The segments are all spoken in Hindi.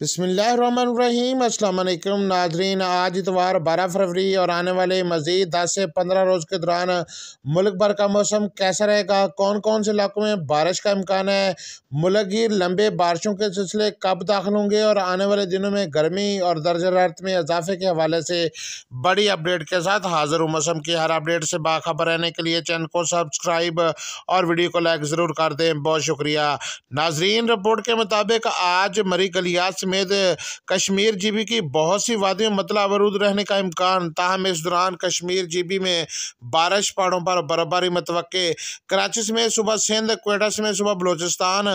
बिसमीम अल्लाम नाजरीन। आज इतवार बारह फरवरी और आने वाले मज़ीद दस से पंद्रह रोज़ के दौरान मुल्क भर का मौसम कैसा रहेगा? कौन कौन से इलाकों में बारिश का इम्कान है? मुल्क की लंबे बारिशों के सिलसिले कब दाखिल होंगे? और आने वाले दिनों में गर्मी और दर्ज में इजाफे के हवाले से बड़ी अपडेट के साथ हाजिर हूँ मौसम की। हर अपडेट से बाखबर रहने के लिए चैनल को सब्सक्राइब और वीडियो को लाइक ज़रूर कर दें। बहुत शुक्रिया। नाजरीन, रिपोर्ट के मुताबिक आज मरी गलियात समेत कश्मीर जीबी की बहुत सी वादियों मतलब अवरूद रहने का इम्कान। ताहम इस दौरान कश्मीर जीबी में बारिश, पहाड़ों पर बर्फबारी मतव कराची समेत सुबह सिंध कोयटा समेत सुबह बलोचिस्तान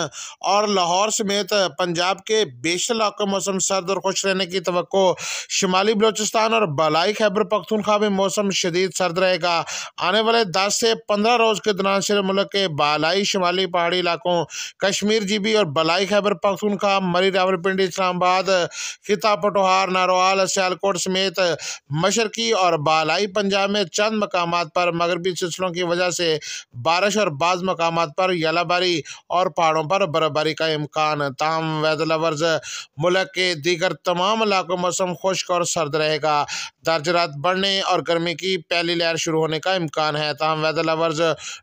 और लाहौर समेत पंजाब के बेशर इलाकों मौसम सर्द और खुश रहने की तो शुमाली बलोचिस्तान और बलाई खैबर पख्तूनख्वा में मौसम शदीद सर्द रहेगा। आने वाले दस से पंद्रह रोज़ के दौरान सिर्फ़ मुल्क के बालाई, शुमाली पहाड़ी इलाकों, कश्मीर जीबी और बलाई खैबर पख्तूनख्वा, मरी रावलपिंडी इस्लामाबाद खिता पटोहार, नारोवाल, सियालकोट समेत मशरकी और बालाई पंजाब में चंद मकाम पर, मगरबी सिलसिलों की वजह से बारिश और बाज़ मकाम पर यलाबारी और पहाड़ों पर बर्फबारी का इम्कान। तमाम वैदलवर्ज मुल्क के दीगर तमाम इलाकों मौसम खुश्क और सर्द रहेगा। दर्जरात बढ़ने और गर्मी की पहली लहर शुरू होने का इम्कान है। तमाम वैदलवर्ज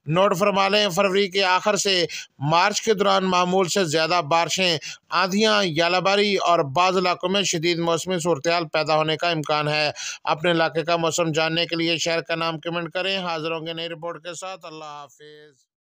नोट फरमा लें, फरवरी के आखिर से मार्च के दौरान मामूल से ज़्यादा बारिशें, आंधियाँ, यालाबारी और बाद इलाकों में शदीद मौसमी सूरत पैदा होने का इम्कान है। अपने इलाके का मौसम जानने के लिए शहर का नाम कमेंट करें। हाजिर होंगे नई रिपोर्ट के साथ। अल्लाह हाफिज़।